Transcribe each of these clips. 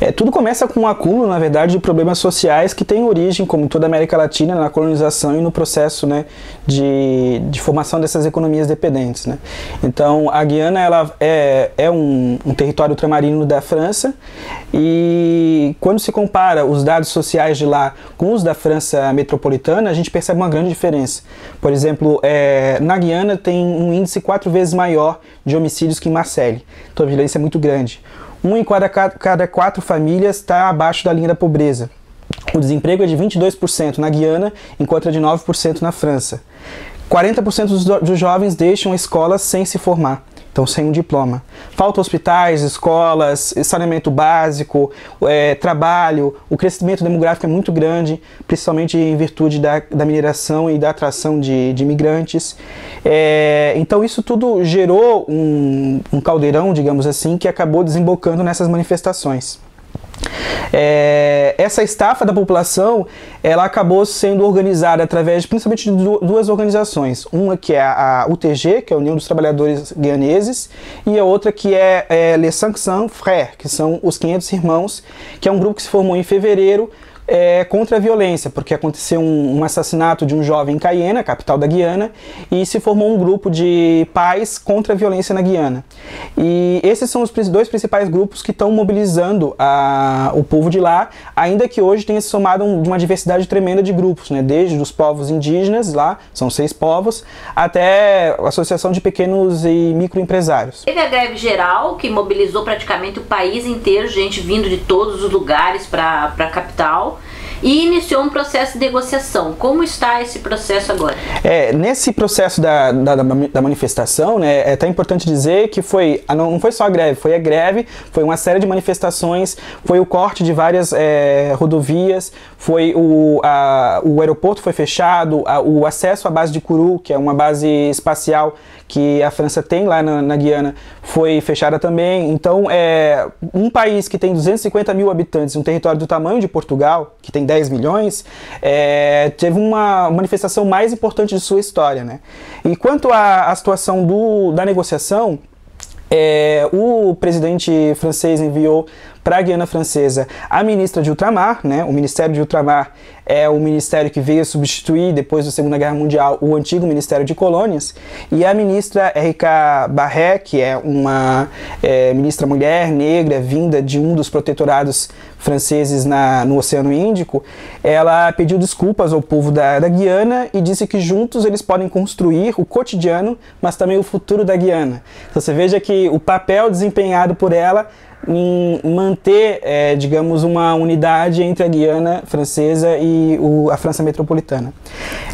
É, tudo começa com um acúmulo, na verdade, de problemas sociais que têm origem, como toda a América Latina, na colonização e no processo né, de, de formação dessas economias dependentes. Né? Então, a Guiana ela é, é um, um território ultramarino da França e quando se compara os dados sociais de lá com os da França metropolitana, a gente percebe uma grande diferença. Por exemplo, é, na Guiana tem um índice quatro vezes maior de homicídios que em Marseille. Então a violência é muito grande um em cada, cada quatro famílias está abaixo da linha da pobreza. O desemprego é de 22% na Guiana, enquanto é de 9% na França. 40% dos, dos jovens deixam a escola sem se formar então sem um diploma. Falta hospitais, escolas, saneamento básico, é, trabalho, o crescimento demográfico é muito grande, principalmente em virtude da, da mineração e da atração de, de imigrantes. É, então isso tudo gerou um, um caldeirão, digamos assim, que acabou desembocando nessas manifestações. É, essa estafa da população ela acabou sendo organizada através principalmente de duas organizações. Uma que é a UTG, que é a União dos Trabalhadores Guianeses, e a outra que é, é Les Cinq Frères, que são os 500 Irmãos, que é um grupo que se formou em fevereiro é, contra a violência, porque aconteceu um, um, assassinato de um jovem em Cayena, capital da Guiana, e se formou um grupo de pais contra a violência na Guiana. E esses são os dois principais grupos que estão mobilizando a, o povo de lá, ainda que hoje tenha se somado um, uma diversidade tremenda de grupos, né? desde os povos indígenas, lá são seis povos, até a Associação de Pequenos e Microempresários. Teve a greve geral, que mobilizou praticamente o país inteiro, gente vindo de todos os lugares para a capital e iniciou um processo de negociação. Como está esse processo agora? É, nesse processo da, da, da manifestação, né, é até importante dizer que foi, não foi só a greve, foi a greve, foi uma série de manifestações, foi o corte de várias é, rodovias, foi o, a, o aeroporto foi fechado, a, o acesso à base de Curu, que é uma base espacial que a França tem lá na, na Guiana, foi fechada também. Então, é, um país que tem 250 mil habitantes, um território do tamanho de Portugal, que tem 10 milhões, é, teve uma manifestação mais importante de sua história. Né? E quanto à, à situação do, da negociação, é, o presidente francês enviou para a Guiana Francesa a ministra de Ultramar, né? O Ministério de Ultramar é o ministério que veio substituir, depois da Segunda Guerra Mundial, o antigo Ministério de Colônias, e a ministra Erika Barré, que é uma é, ministra mulher negra vinda de um dos protetorados franceses na, no Oceano Índico, ela pediu desculpas ao povo da, da Guiana e disse que juntos eles podem construir o cotidiano, mas também o futuro da Guiana. Então você veja que o papel desempenhado por ela em manter, é, digamos, uma unidade entre a Guiana francesa e o, a França metropolitana.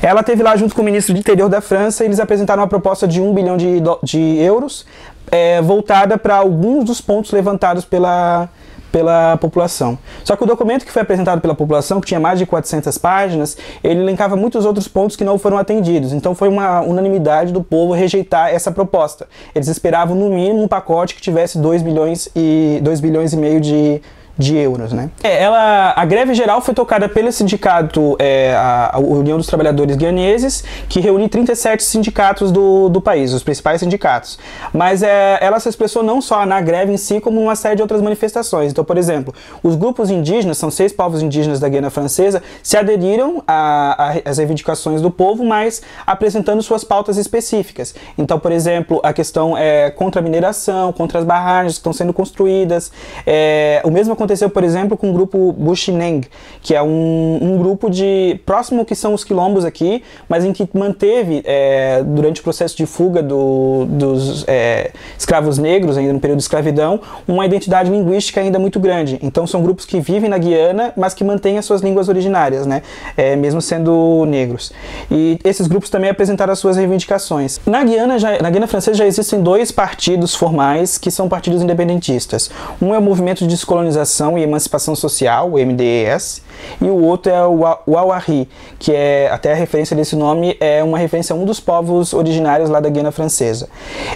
Ela teve lá junto com o ministro do Interior da França, eles apresentaram uma proposta de um bilhão de, de euros é, voltada para alguns dos pontos levantados pela, pela população. Só que o documento que foi apresentado pela população, que tinha mais de 400 páginas, ele elencava muitos outros pontos que não foram atendidos. Então foi uma unanimidade do povo rejeitar essa proposta. Eles esperavam no mínimo um pacote que tivesse 2 bilhões e 2 bilhões e meio de de euros, né? É, ela, a greve geral foi tocada pelo sindicato, é, a, União dos Trabalhadores Guianeses, que reúne 37 sindicatos do, do país, os principais sindicatos. Mas é, ela se expressou não só na greve em si, como uma série de outras manifestações. Então, por exemplo, os grupos indígenas, são seis povos indígenas da Guiana Francesa, se aderiram às reivindicações do povo, mas apresentando suas pautas específicas. Então, por exemplo, a questão é contra a mineração, contra as barragens que estão sendo construídas, é, o mesmo aconteceu, por exemplo, com o grupo Bushineng, que é um, um grupo de próximo que são os quilombos aqui, mas em que manteve é, durante o processo de fuga do, dos é, escravos negros, ainda no período de escravidão, uma identidade linguística ainda muito grande. Então são grupos que vivem na Guiana, mas que mantêm as suas línguas originárias, né? É, mesmo sendo negros. E esses grupos também apresentaram as suas reivindicações. Na Guiana, já, na Guiana Francesa já existem dois partidos formais que são partidos independentistas. Um é o Movimento de Descolonização e Emancipação Social, o MDES, e o outro é o Awari, que é até a referência desse nome é uma referência a um dos povos originários lá da Guiana Francesa.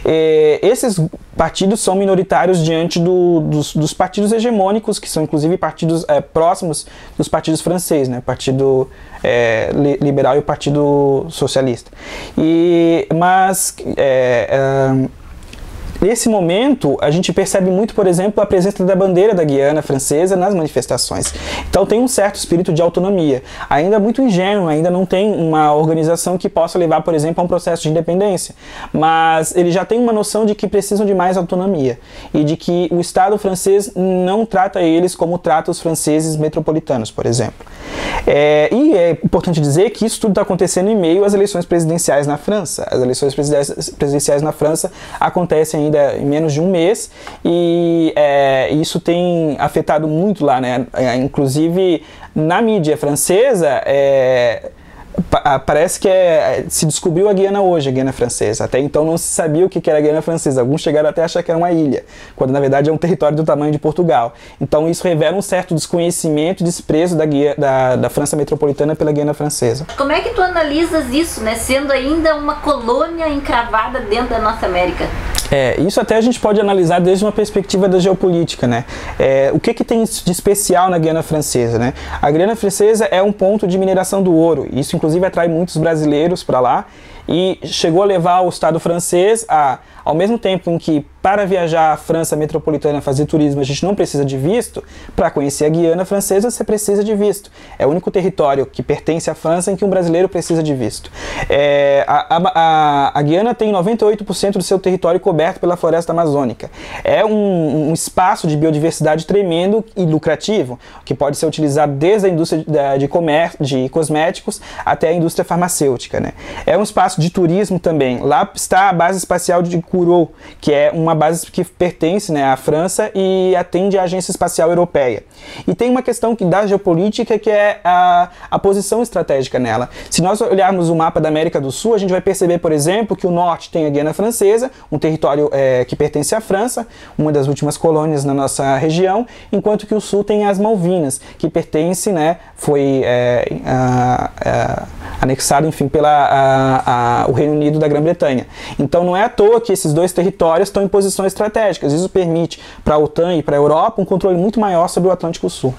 E esses partidos são minoritários diante do, dos, dos, partidos hegemônicos, que são inclusive partidos é, próximos dos partidos franceses, né? Partido é, Liberal e o Partido Socialista. E, mas é, é nesse momento, a gente percebe muito, por exemplo, a presença da bandeira da Guiana Francesa nas manifestações. Então tem um certo espírito de autonomia. Ainda muito ingênuo, ainda não tem uma organização que possa levar, por exemplo, a um processo de independência. Mas ele já tem uma noção de que precisam de mais autonomia e de que o Estado francês não trata eles como trata os franceses metropolitanos, por exemplo. É, e é importante dizer que isso tudo está acontecendo em meio às eleições presidenciais na França. As eleições presidenciais na França acontecem ainda em menos de um mês e é, isso tem afetado muito lá, né? É, inclusive na mídia francesa, é, parece que é, se descobriu a Guiana hoje, a Guiana Francesa. Até então não se sabia o que era a Guiana Francesa. Alguns chegaram até a achar que era uma ilha, quando na verdade é um território do tamanho de Portugal. Então isso revela um certo desconhecimento e desprezo da, Guia, da, da França metropolitana pela Guiana Francesa. Como é que tu analisas isso, né? Sendo ainda uma colônia encravada dentro da nossa América? É, isso até a gente pode analisar desde uma perspectiva da geopolítica, né? É, o que, que tem de especial na Guiana Francesa, né? A Guiana Francesa é um ponto de mineração do ouro, isso inclusive atrai muitos brasileiros para lá e chegou a levar o Estado francês a, ao mesmo tempo em que para viajar à França metropolitana fazer turismo a gente não precisa de visto, para conhecer a Guiana Francesa você precisa de visto. É o único território que pertence à França em que um brasileiro precisa de visto. É, a, a, a, Guiana tem 98% do seu território coberto pela floresta amazônica. É um, um, espaço de biodiversidade tremendo e lucrativo, que pode ser utilizado desde a indústria de, de, de cosméticos até a indústria farmacêutica. Né? É um espaço de turismo também. Lá está a base espacial de Kourou, que é uma base que pertence né, à França e atende à Agência Espacial Europeia. E tem uma questão que, da geopolítica que é a, a posição estratégica nela. Se nós olharmos o mapa da América do Sul, a gente vai perceber, por exemplo, que o norte tem a Guiana Francesa, um território é, que pertence à França, uma das últimas colônias na nossa região, enquanto que o sul tem as Malvinas, que pertence, né, foi é, a, a, anexado, enfim, pela o Reino Unido da Grã-Bretanha. Então não é à toa que esses dois territórios estão em posições estratégicas. Isso permite para a OTAN e para a Europa um controle muito maior sobre o Atlântico Sul.